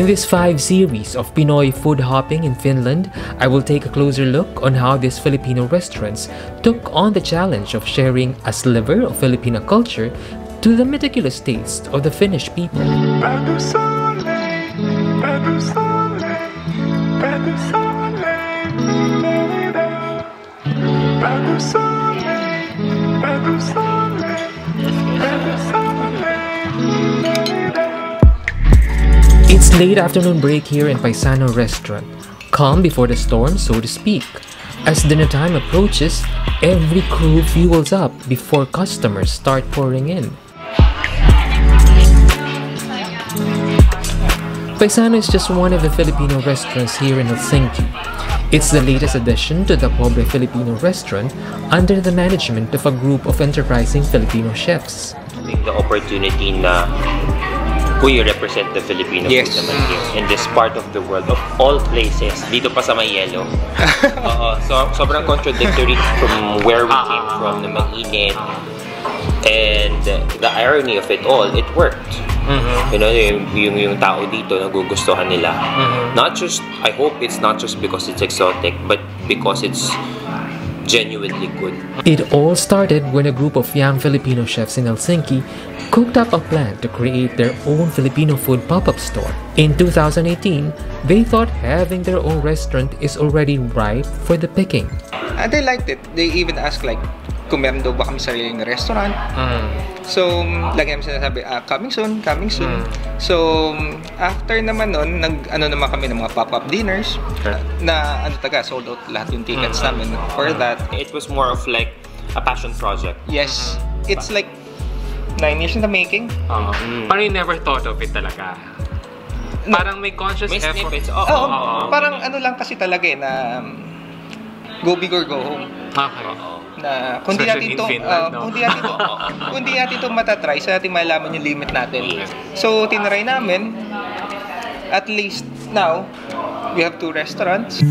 In this five series of Pinoy food hopping in Finland, I will take a closer look on how these Filipino restaurants took on the challenge of sharing a sliver of Filipino culture to the meticulous taste of the Finnish people. Late afternoon break here in Paisano restaurant. Calm before the storm, so to speak. As dinner time approaches, every crew fuels up before customers start pouring in. Paisano is just one of the Filipino restaurants here in Helsinki. It's the latest addition to the Pobre Filipino restaurant under the management of a group of enterprising Filipino chefs. Having the opportunity na we represent the Filipino Yes. food naman here in this part of the world of all places dito pa sa may yellow Oo, so sobrang contradictory from where we came from na mainit and the irony of it all it worked. You know yung, yung, yung tao dito nagugustuhan nila. Not just I hope it's not just because it's exotic but because it's genuinely good It all started when a group of young Filipino chefs in Helsinki cooked up a plan to create their own Filipino food pop-up store. In 2018, they thought having their own restaurant is already ripe for the picking. And they liked it. They even asked like, kung meron daw ba kami sariling restaurant. So, mm, lagi namin sinasabi, ah, coming soon, coming soon. So, mm, after naman nun, nag, ano naman kami ng mga pop-up dinners na, ano taga, sold out lahat yung tickets namin for that. it was more of like a passion project Yes, it's like nine years in the making. Oo. Mm. Parang you never thought of it talaga. Parang may conscious may effort. snippets oo Oo, oo. parang ano lang kasi talaga eh, na um, go big or go home. Okay. Na kung di natin Especially in to Finland, uh, no? kung di natin to kung di natin to matatry sa natin malaman yung limit natin. So tinry namin at least now we have two restaurants.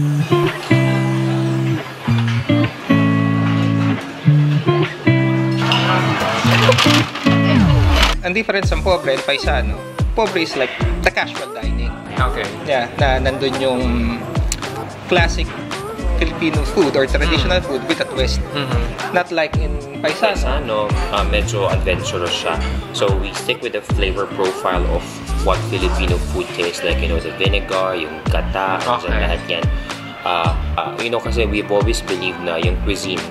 Ang difference ng pobre and paisano pobre is like the casual dining. Okay. yeah na nandun yung classic Filipino food or traditional food with a twist Mhm. Not like in Paisano. Paisano, uh, medyo adventurous siya. So we stick with the flavor profile of what Filipino food tastes like. You know, the vinegar, yung gata, okay. lahat yan. Uh, uh, you know, kasi we've always believed na yung cuisine,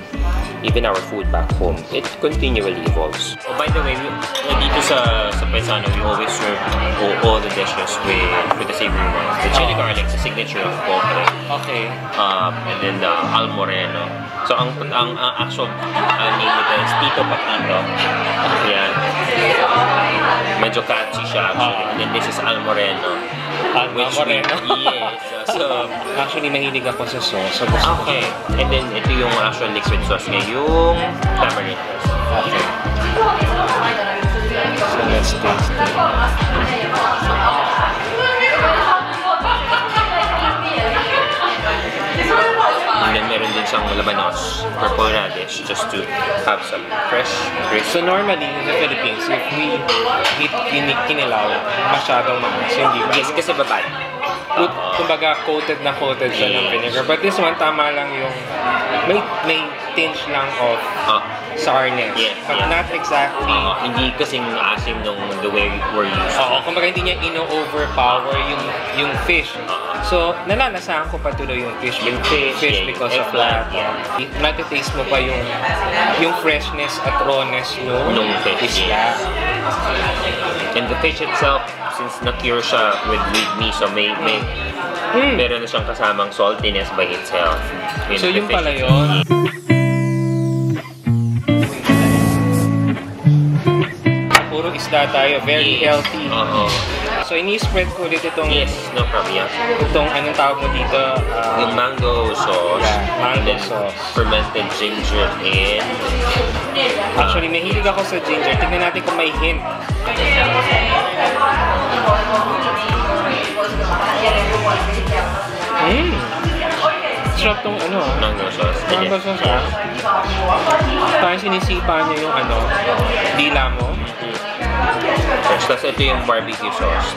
even our food back home, it continually evolves. Oh, by the way, we, uh, dito sa, sa Paisano, we always serve all, all the dishes with, with the savory ones. The chili Oh. garlic, the signature of Pobre. Okay. um, and then the Al Moreno. So ang ang, ang actual uh, name nito is Tito Patito. Yan. Medyo catchy siya actually. And then this is Al Moreno. Al which we- Moreno? yes. So, Actually, mahilig ako sa sauce. So, gusto ko okay. And then ito yung actual liquid sauce niya, yung tamarind. Okay. So, let's taste it. Siyang labanos, purple radish, just to have some fresh, crisp. So, normally, in the Philippines, if we eat kinilaw, masyadong maalas. Hindi? Yes, kasi babad. Kut- kumbaga coated na coated siya ng vinegar. But this one, tama lang yung may may tinge lang of Ah, sourness. Yes, but yes. not exactly. Oo, hindi kasing asim nung the way we're used. Oo, kumbaga hindi niya ino-overpower yung yung fish. So, nalalasahan ko pa tuloy yung fish. Yung fish, yeah, yung because of that. Yeah. Natitaste mo pa yung yung freshness at rawness nung, Nung fish, isda. And the fish itself, since na-cure siya with, with miso, may, may Mm. meron na siyang kasamang saltiness by itself. Yun, So, fish pala yun. Isda tayo. Very Yes. healthy. Oo. So, ini-spread ko ulit itong Yes, no problem. Yeah. itong anong tawag mo dito? Ah, Yung mango sauce, Yeah, mango sauce. fermented ginger and Actually, mahilig ako sa ginger. Tingnan natin kung may hint. Mmm! Sarap tong ano ah. mango sauce. Mango sauce ah. Parang sinisipa niya yung ano, dila mo. Yes, Tapos ito yung barbecue sauce.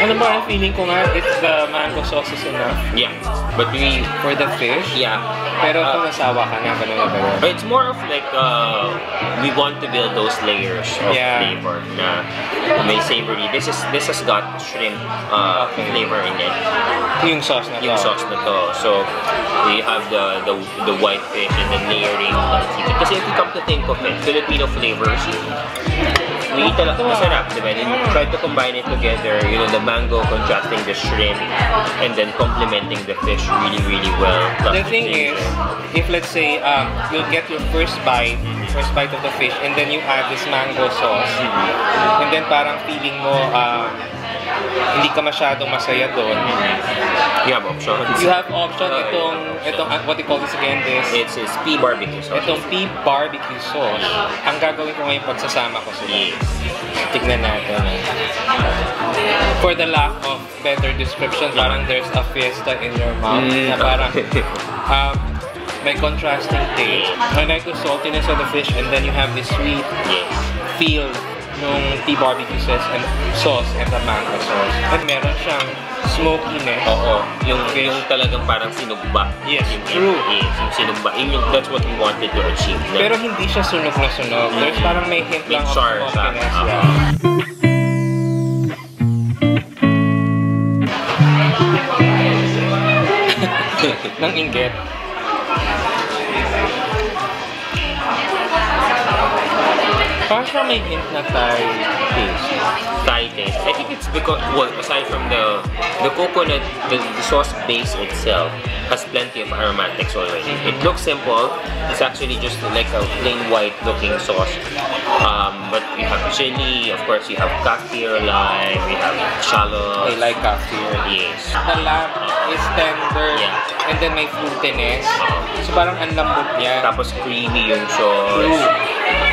Ano ba ang feeling ko nga, it's the mango sauce is enough Yeah. But we, for the fish. yeah. Pero Uh, kung nasawa ka na, gano'n na gano'n. But it's more of like uh, we want to build those layers of Yeah. flavor na may savory. This is this has got shrimp uh, Okay. flavor in it. Yung sauce na to. Yung sauce na to. So we have the the the white fish and then layering. Kasi if you come to think of it, Filipino flavors, talaga masarap, di ba? And try to combine it together, you know, the mango contrasting the shrimp and then complementing the fish really, really well. Plus The thing is, if let's say um, you'll get your first bite, first bite of the fish, and then you add this mango sauce, and then parang feeling mo um, hindi ka masyadong masaya doon. you have options. You have option itong, itong uh, what you call this again, this It's, it's pea barbecue sauce. Itong beef barbecue sauce, ang gagawin ko ngayon pagsasama ko sila. Yes. Tignan natin. For the lack of better description, parang there's a fiesta in your mouth Mm. na parang um, may contrasting taste. I like the saltiness of the fish and then you have this sweet Yes. feel nung tea barbecue sauce and sauce and the mango sauce. And meron siyang smokiness. Oo. Yung, yung talagang parang sinugba. Yes, yung, true. Yes, yung sinugba. Yun yung, that's what we wanted to achieve. Na, Pero hindi siya sunog na sunog. There's parang may hint May lang of char smokiness. ah. Yeah. ng inggit. Parang may hint na Thai taste. Thai taste. I think it's because, well, aside from the the coconut, the, the sauce base itself has plenty of aromatics already. It looks simple. It's actually just like a plain white looking sauce. Um, but we have chili, of course, you have kaffir lime, we have shallots. I like kaffir. Yes. The lamb is tender Yeah. and then may fruitiness. So parang ang lambot niya. Tapos creamy yung sauce. True.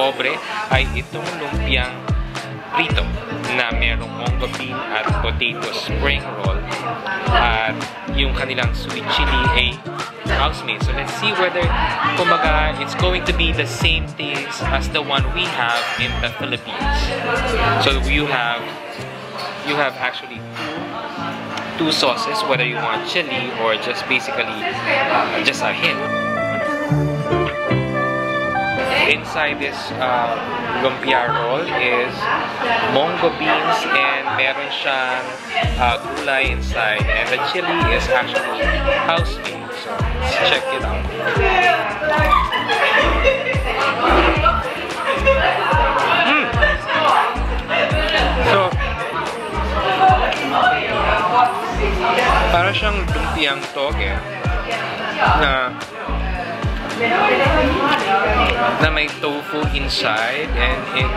Pobre ay itong lumpiang prito na merong munggo bean at potato spring roll at yung kanilang sweet chili ay house-made. So let's see whether kumbaga it's going to be the same taste as the one we have in the Philippines. So you have you have actually two sauces whether you want chili or just basically uh, just a hint. Inside this uh, lumpia roll is mongo beans and meron siyang uh, gulay inside and the chili is actually house made. So let's check it out. Mm. So para siyang lumpiang toge na na may tofu inside and it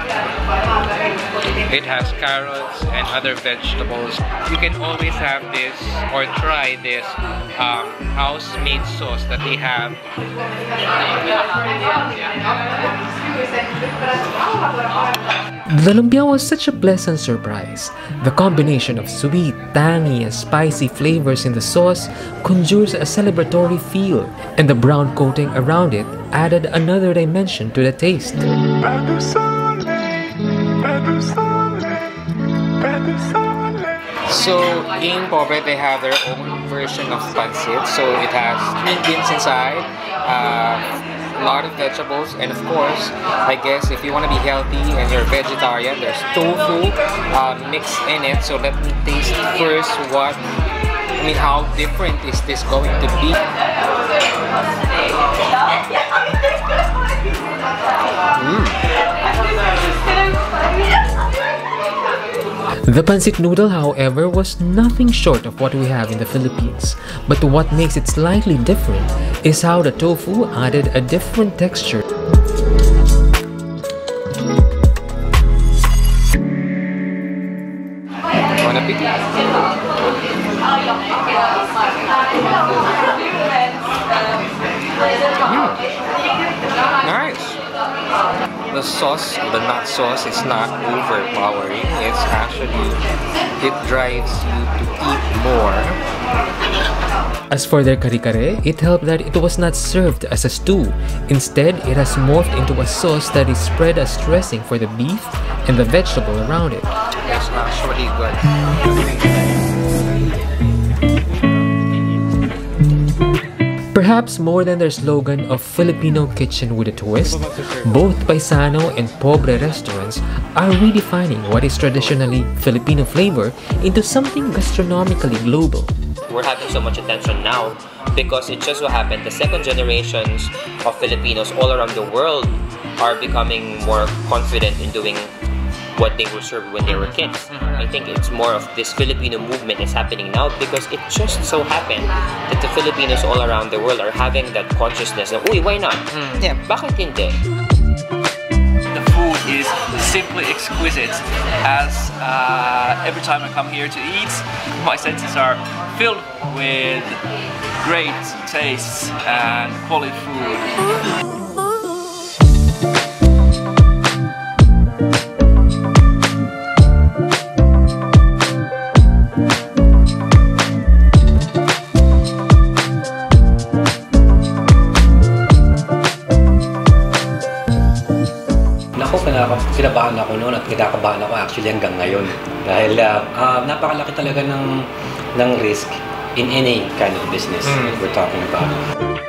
it has carrots and other vegetables. You can always have this or try this um, house-made sauce that they have. The lumpia was such a pleasant surprise. The combination of sweet, tangy, and spicy flavors in the sauce conjures a celebratory feel, and the brown coating around it added another dimension to the taste. So in Pobre, they have their own version of pancit. So it has green beans inside, uh, a lot of vegetables, and of course, I guess if you want to be healthy and you're vegetarian, there's tofu uh, mixed in it. So let me taste first what, I mean, how different is this going to be? The pancit noodle, however, was nothing short of what we have in the Philippines. But what makes it slightly different is how the tofu added a different texture. The sauce, the nut sauce, is not overpowering. It's actually, it drives you to eat more. As for their kare-kare, it helped that it was not served as a stew. Instead, it has morphed into a sauce that is spread as dressing for the beef and the vegetable around it. It's actually good. Perhaps more than their slogan of Filipino kitchen with a twist, both Paisano and Pobre restaurants are redefining what is traditionally Filipino flavor into something gastronomically global. We're having so much attention now because it just so happened the second generations of Filipinos all around the world are becoming more confident in doing what they were served when they were mm-hmm. kids. Mm-hmm. I think it's more of this Filipino movement is happening now because it just so happened that the Filipinos all around the world are having that consciousness of, uy, why not? Mm-hmm. Yeah. Bakit hindi? the food is simply exquisite as uh, every time I come here to eat my senses are filled with great tastes and quality food. Kinaka- kinabahan ako noon at kinakabahan ako actually hanggang ngayon. Dahil ah, ah, napakalaki talaga ng, ng risk in any kind of business that we're talking about.